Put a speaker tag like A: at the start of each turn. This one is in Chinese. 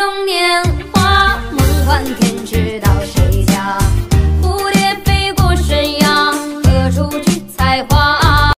A: 中年华梦幻天池